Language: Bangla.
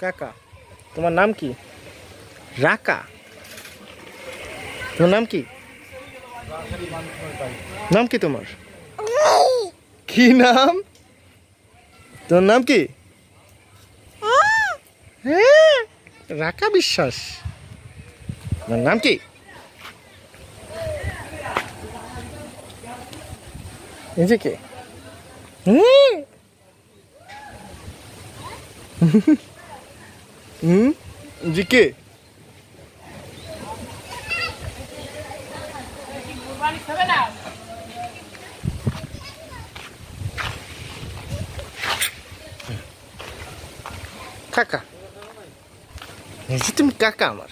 কাকা তোমার নাম কি? রাকা। তোমার নাম কি? নাম কি তোমার? কি নাম? তোর নাম কি? হ্যাঁ, রাকা বিশ্বাস। তোমার নাম কি? কে? হুম। হুম জি কে কাকা এই যে তুমি কাকা আমার